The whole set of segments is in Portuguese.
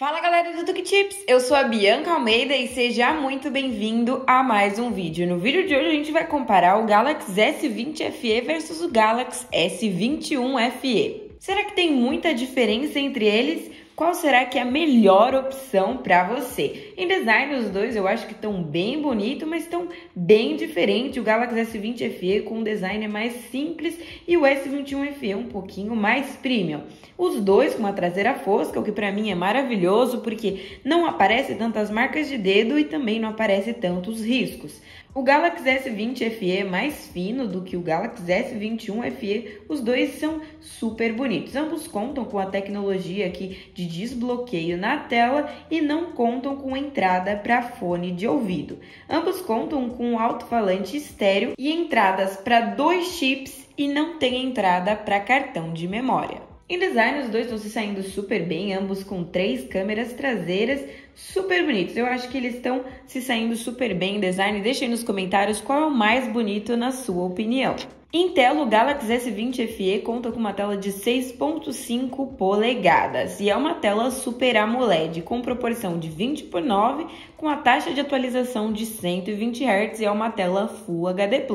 Fala galera do Tuque Tips, eu sou a Bianca Almeida e seja muito bem-vindo a mais um vídeo. No vídeo de hoje a gente vai comparar o Galaxy S20 FE versus o Galaxy S21 FE. Será que tem muita diferença entre eles? Qual será que é a melhor opção para você. Em design, os dois eu acho que estão bem bonitos, mas estão bem diferentes. O Galaxy S20 FE com um design mais simples e o S21 FE um pouquinho mais premium. Os dois com uma traseira fosca, o que para mim é maravilhoso porque não aparece tantas marcas de dedo e também não aparece tantos riscos. O Galaxy S20 FE é mais fino do que o Galaxy S21 FE, os dois são super bonitos. Ambos contam com a tecnologia aqui desbloqueio na tela e não contam com entrada para fone de ouvido. Ambos contam com alto-falante estéreo e entradas para dois chips e não tem entrada para cartão de memória. Em design, os dois estão se saindo super bem, ambos com três câmeras traseiras super bonitos. Eu acho que eles estão se saindo super bem em design. Deixe aí nos comentários qual é o mais bonito na sua opinião. Intel, o Galaxy S20 FE conta com uma tela de 6.5 polegadas e é uma tela Super AMOLED com proporção de 20 por 9 com a taxa de atualização de 120 Hz e é uma tela Full HD+.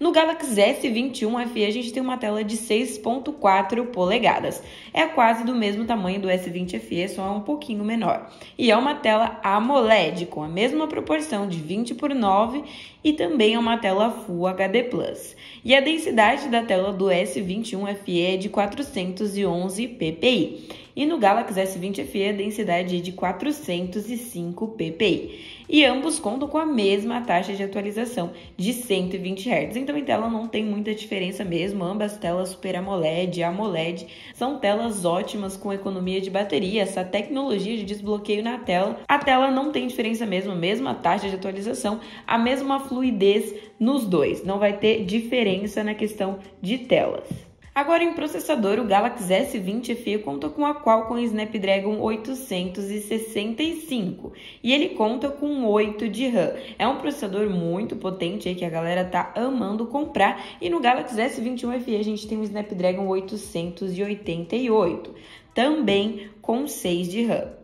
No Galaxy S21 FE a gente tem uma tela de 6.4 polegadas. É quase do mesmo tamanho do S20 FE, só é um pouquinho menor. E é uma tela AMOLED com a mesma proporção de 20 por 9 e também é uma tela Full HD+. E a densidade da tela do S21 FE é de 411 ppi. E no Galaxy S20 FE a densidade é de 405 ppi e ambos contam com a mesma taxa de atualização de 120 Hz. Então em tela não tem muita diferença mesmo, ambas telas Super AMOLED e AMOLED são telas ótimas com economia de bateria, essa tecnologia de desbloqueio na tela. A tela não tem diferença mesmo, mesma taxa de atualização, a mesma fluidez nos dois, não vai ter diferença na questão de telas. Agora, em processador, o Galaxy S20 FE conta com a Qualcomm Snapdragon 865 e ele conta com 8 de RAM. É um processador muito potente aí que a galera tá amando comprar e no Galaxy S21 FE a gente tem o Snapdragon 888, também com 6 de RAM.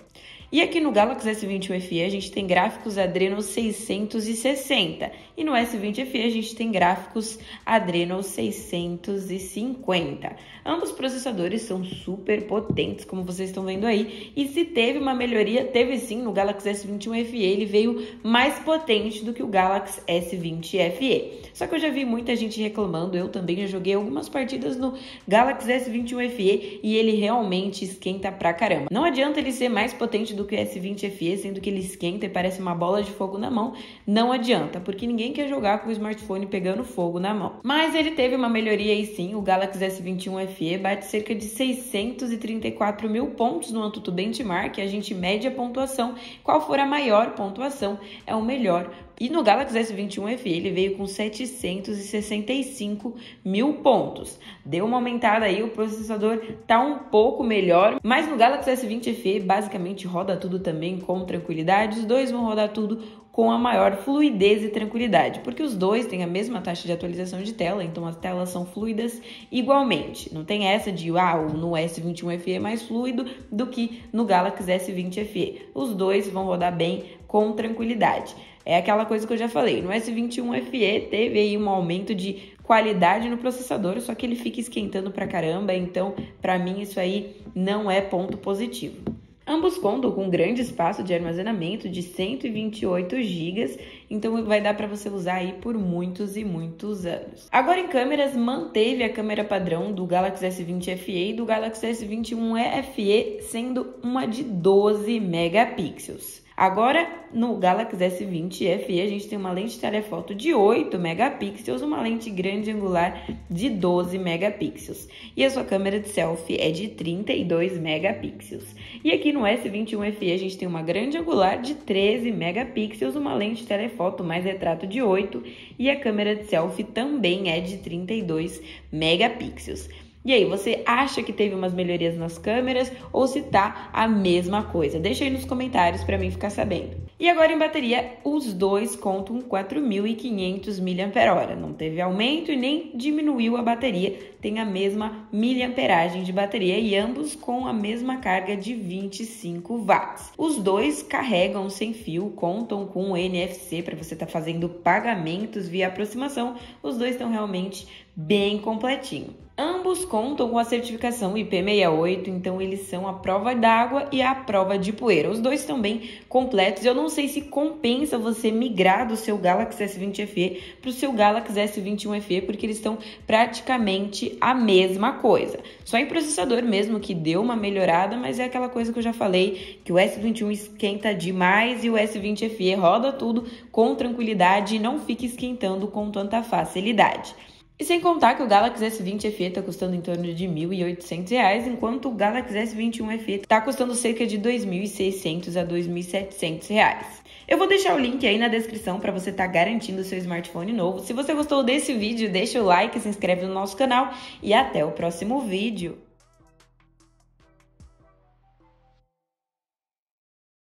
E aqui no Galaxy S20 FE a gente tem gráficos Adreno 660 e no S20 FE a gente tem gráficos Adreno 650. Ambos processadores são super potentes, como vocês estão vendo aí, e se teve uma melhoria, teve sim no Galaxy S21 FE, ele veio mais potente do que o Galaxy S20 FE. Só que eu já vi muita gente reclamando, eu também já joguei algumas partidas no Galaxy S21 FE e ele realmente esquenta pra caramba. Não adianta ele ser mais potente do do que o S20 FE, sendo que ele esquenta e parece uma bola de fogo na mão, não adianta, porque ninguém quer jogar com o smartphone pegando fogo na mão. Mas ele teve uma melhoria aí sim, o Galaxy S21 FE bate cerca de 634 mil pontos no Antutu Benchmark, a gente mede a pontuação, qual for a maior pontuação é o melhor e no Galaxy S21 FE ele veio com 765 mil pontos. Deu uma aumentada aí, o processador tá um pouco melhor, mas no Galaxy S20 FE basicamente roda tudo também com tranquilidade. Os dois vão rodar tudo com a maior fluidez e tranquilidade, porque os dois têm a mesma taxa de atualização de tela, então as telas são fluidas igualmente. Não tem essa de ah, no S21 FE é mais fluido do que no Galaxy S20 FE. Os dois vão rodar bem com tranquilidade. É aquela coisa que eu já falei, no S21 FE teve aí um aumento de qualidade no processador, só que ele fica esquentando pra caramba, então para mim isso aí não é ponto positivo. Ambos contam com um grande espaço de armazenamento de 128 GB, então vai dar para você usar aí por muitos e muitos anos. Agora em câmeras, manteve a câmera padrão do Galaxy S20 FE e do Galaxy S21 FE, sendo uma de 12 megapixels. Agora, no Galaxy S20 FE, a gente tem uma lente telefoto de 8 megapixels, uma lente grande angular de 12 megapixels. E a sua câmera de selfie é de 32 megapixels. E aqui no S21 FE, a gente tem uma grande angular de 13 megapixels, uma lente telefoto mais retrato de 8 e a câmera de selfie também é de 32 megapixels. E aí, você acha que teve umas melhorias nas câmeras ou se tá a mesma coisa? Deixa aí nos comentários para mim ficar sabendo. E agora em bateria, os dois contam 4.500 mAh. Não teve aumento e nem diminuiu a bateria, tem a mesma miliamperagem de bateria e ambos com a mesma carga de 25 watts. Os dois carregam sem fio, contam com o NFC para você estar tá fazendo pagamentos via aproximação. Os dois estão realmente bem completinho. Ambos contam com a certificação IP68, então eles são a prova d'água e a prova de poeira. Os dois estão bem completos. Eu não sei se compensa você migrar do seu Galaxy S20 FE para o seu Galaxy S21 FE, porque eles estão praticamente a mesma coisa. Só em processador mesmo que deu uma melhorada, mas é aquela coisa que eu já falei, que o S21 esquenta demais e o S20 FE roda tudo com tranquilidade e não fica esquentando com tanta facilidade. E sem contar que o Galaxy S20 FE está custando em torno de R$ 1.800, enquanto o Galaxy S21 FE está custando cerca de R$ 2.600 a R$ 2.700. Eu vou deixar o link aí na descrição para você estar tá garantindo o seu smartphone novo. Se você gostou desse vídeo, deixa o like, se inscreve no nosso canal e até o próximo vídeo.